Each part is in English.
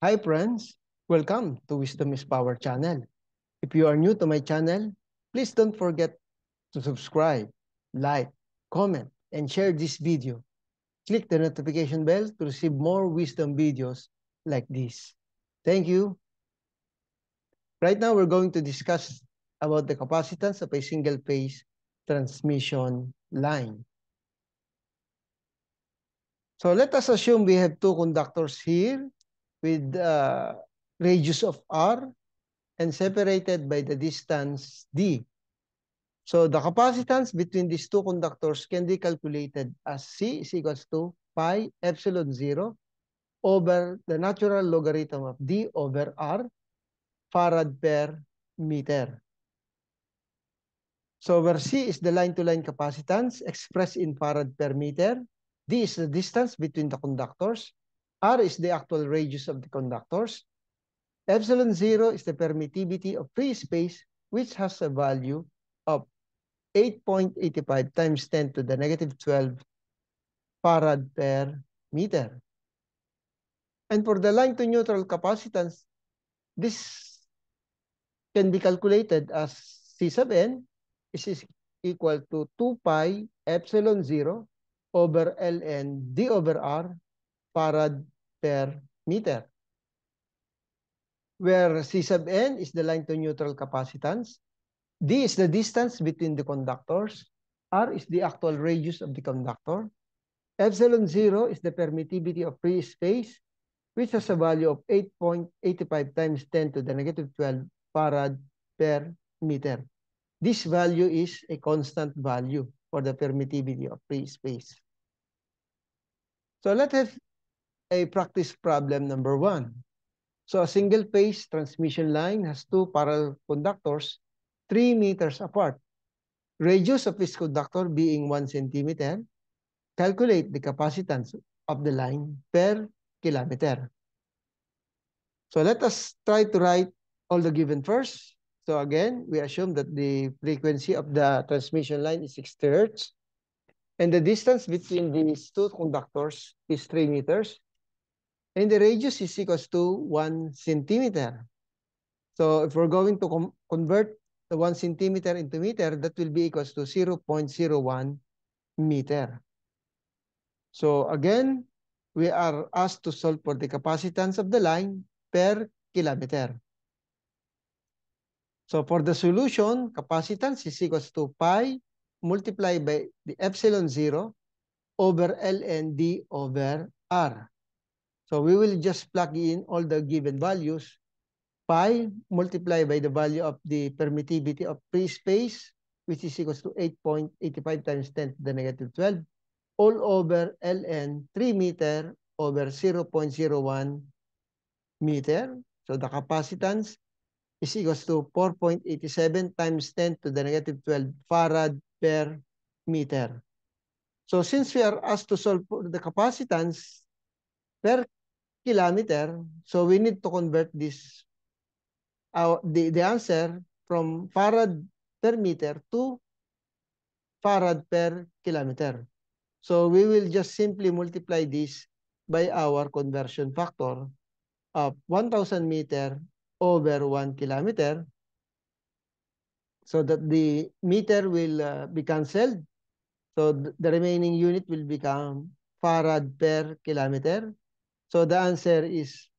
Hi friends, welcome to Wisdom is Power channel. If you are new to my channel, please don't forget to subscribe, like, comment, and share this video. Click the notification bell to receive more wisdom videos like this. Thank you. Right now, we're going to discuss about the capacitance of a single-phase transmission line. So let us assume we have two conductors here with uh, radius of r and separated by the distance d. So the capacitance between these two conductors can be calculated as C is equals to pi epsilon 0 over the natural logarithm of D over R farad per meter. So where C is the line-to-line -line capacitance expressed in farad per meter, D is the distance between the conductors, R is the actual radius of the conductors, epsilon 0 is the permittivity of free space which has a value of 8.85 times 10 to the negative 12 farad per meter. And for the line to neutral capacitance, this can be calculated as C sub n is equal to 2 pi epsilon 0 over ln d over r farad per meter. Where C sub n is the line to neutral capacitance, D is the distance between the conductors, R is the actual radius of the conductor, epsilon 0 is the permittivity of free space, which has a value of 8.85 times 10 to the negative 12 farad per meter. This value is a constant value for the permittivity of free space. So let's have a practice problem number one. So a single phase transmission line has two parallel conductors 3 meters apart. Radius of this conductor being 1 centimeter, calculate the capacitance of the line per kilometer. So let us try to write all the given first. So again, we assume that the frequency of the transmission line is 60 hertz. And the distance between these two conductors is 3 meters. And the radius is equals to 1 centimeter. So if we're going to convert the 1 centimeter into meter, that will be equals to 0 0.01 meter. So again, we are asked to solve for the capacitance of the line per kilometer. So for the solution, capacitance is equals to pi multiplied by the epsilon 0 over ln d over r. So we will just plug in all the given values pi multiplied by the value of the permittivity of free space, which is equals to 8.85 times 10 to the negative 12, all over ln 3 meter over 0 0.01 meter. So the capacitance is equals to 4.87 times 10 to the negative 12 farad per meter. So since we are asked to solve for the capacitance per kilometer, so we need to convert this uh, the, the answer from farad per meter to farad per kilometer. So we will just simply multiply this by our conversion factor of 1,000 meter over 1 kilometer so that the meter will uh, be cancelled. So th the remaining unit will become farad per kilometer. So the answer is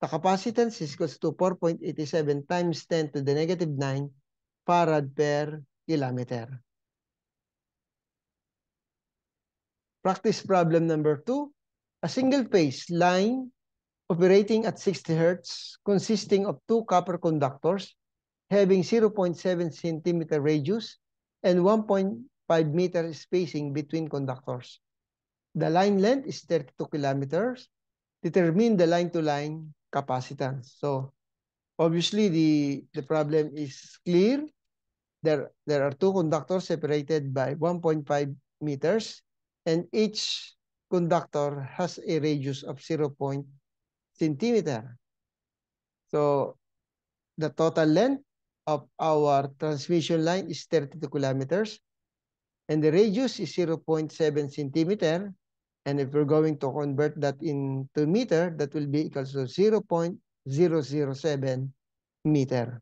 the capacitance is equals to 4.87 times 10 to the negative 9 farad per kilometer. Practice problem number two. A single phase line operating at 60 hertz consisting of two copper conductors having 0.7 centimeter radius and 1.5 meter spacing between conductors. The line length is 32 kilometers. Determine the line-to-line -line capacitance. So obviously the, the problem is clear. There, there are two conductors separated by 1.5 meters and each conductor has a radius of 0. centimeter. So the total length of our transmission line is 32 kilometers and the radius is 0.7 centimeter. And if we're going to convert that into meter, that will be equals to 0.007 meter.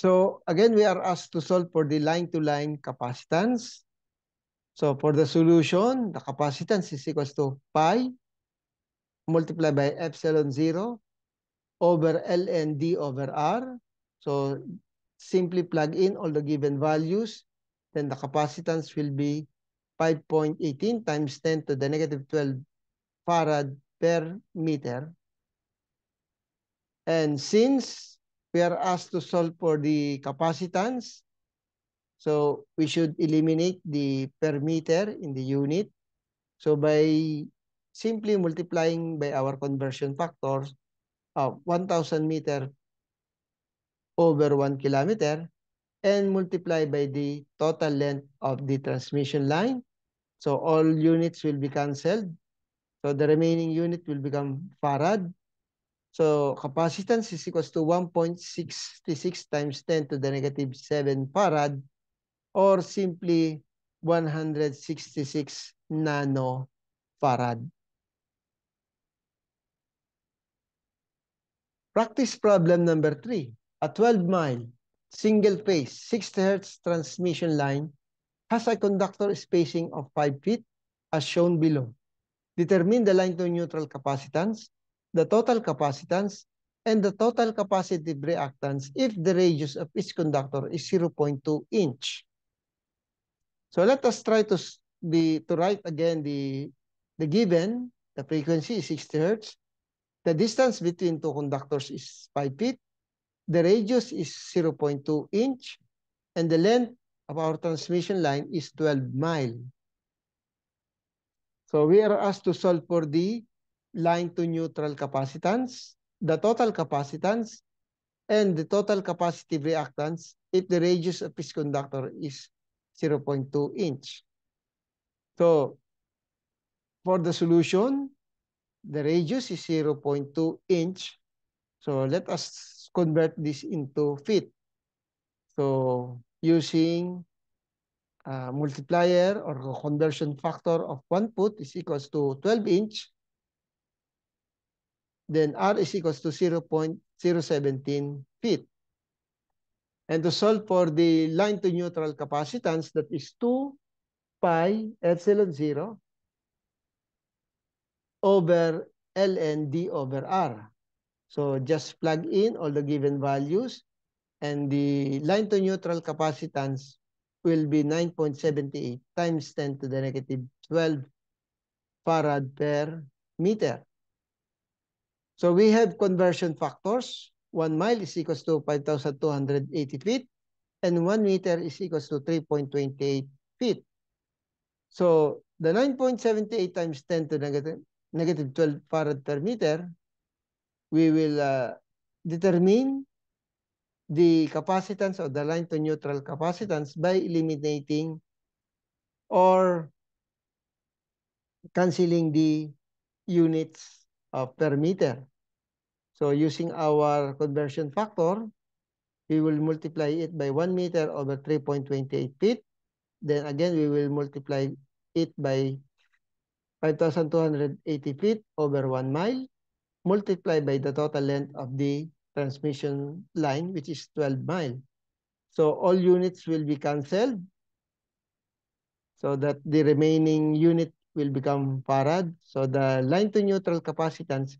So again, we are asked to solve for the line-to-line -line capacitance. So for the solution, the capacitance is equals to pi multiplied by epsilon 0 over ln d over r. So simply plug in all the given values, then the capacitance will be 5.18 times 10 to the negative 12 farad per meter. And since we are asked to solve for the capacitance, so we should eliminate the per meter in the unit. So by simply multiplying by our conversion factors, uh, 1,000 meter over 1 kilometer, and multiply by the total length of the transmission line. So all units will be cancelled. So the remaining unit will become farad. So capacitance is equals to 1.66 times 10 to the negative 7 farad or simply 166 nano farad. Practice problem number three. A 12-mile single-phase 60 Hz transmission line has a conductor spacing of 5 feet as shown below. Determine the line to neutral capacitance, the total capacitance, and the total capacitive reactance if the radius of each conductor is 0.2 inch. So let us try to the to write again the the given the frequency is 60 hertz. The distance between two conductors is 5 feet. The radius is 0.2 inch and the length of our transmission line is 12 mile. So we are asked to solve for the line to neutral capacitance, the total capacitance, and the total capacitive reactance if the radius of this conductor is 0.2 inch. So for the solution, the radius is 0.2 inch. So let us convert this into feet. So using a multiplier or conversion factor of one foot is equals to 12 inch. Then R is equals to 0 0.017 feet. And to solve for the line to neutral capacitance, that is 2 pi epsilon 0 over ln d over r. So just plug in all the given values and the line to neutral capacitance will be 9.78 times 10 to the negative 12 farad per meter. So we have conversion factors. One mile is equals to 5,280 feet and one meter is equals to 3.28 feet. So the 9.78 times 10 to negative, negative 12 farad per meter we will uh, determine the capacitance of the line to neutral capacitance by eliminating or canceling the units of per meter. So using our conversion factor, we will multiply it by 1 meter over 3.28 feet. Then again, we will multiply it by 5,280 feet over 1 mile multiplied by the total length of the transmission line, which is 12 mile. So all units will be cancelled so that the remaining unit will become farad. So the line to neutral capacitance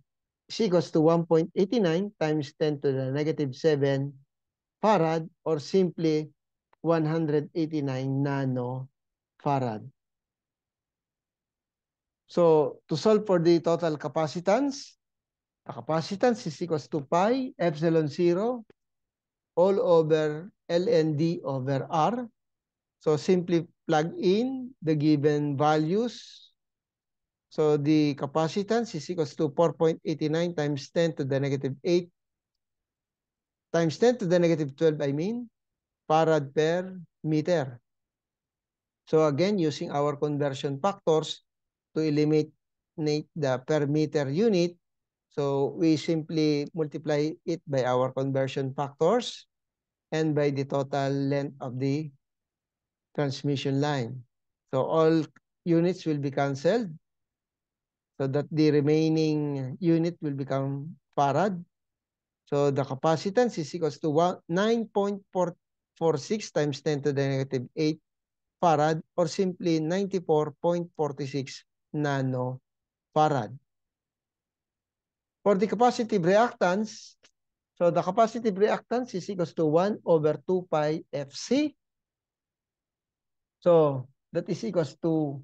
is equals to 1.89 times 10 to the negative 7 farad or simply 189 nano farad. So to solve for the total capacitance, the capacitance is equals to pi epsilon 0 all over ln d over r. So simply plug in the given values. So the capacitance is equals to 4.89 times 10 to the negative 8 times 10 to the negative 12, I mean, farad per meter. So again, using our conversion factors to eliminate the per meter unit, So we simply multiply it by our conversion factors and by the total length of the transmission line. So all units will be cancelled so that the remaining unit will become farad. So the capacitance is equals to 9.446 times 10 to the negative 8 farad or simply 94.46 nanofarad. For the capacitive reactance, so the capacitive reactance is equals to 1 over 2 pi Fc. So that is equals to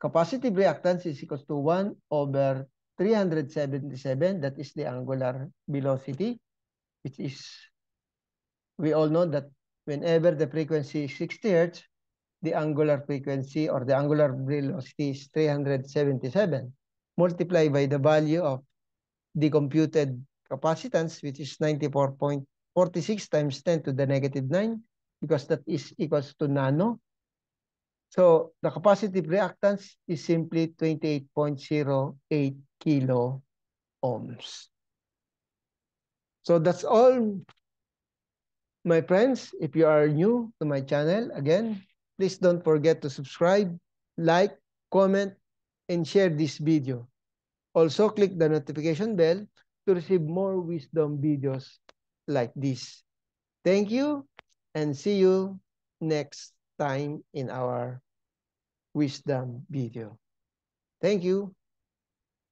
capacitive reactance is equals to 1 over 377. That is the angular velocity, which is, we all know that whenever the frequency is 60 hertz, the angular frequency or the angular velocity is 377 multiplied by the value of the computed capacitance, which is 94.46 times 10 to the negative 9, because that is equals to nano. So the capacitive reactance is simply 28.08 kilo ohms. So that's all, my friends. If you are new to my channel, again, please don't forget to subscribe, like, comment, and share this video. Also, click the notification bell to receive more wisdom videos like this. Thank you and see you next time in our wisdom video. Thank you.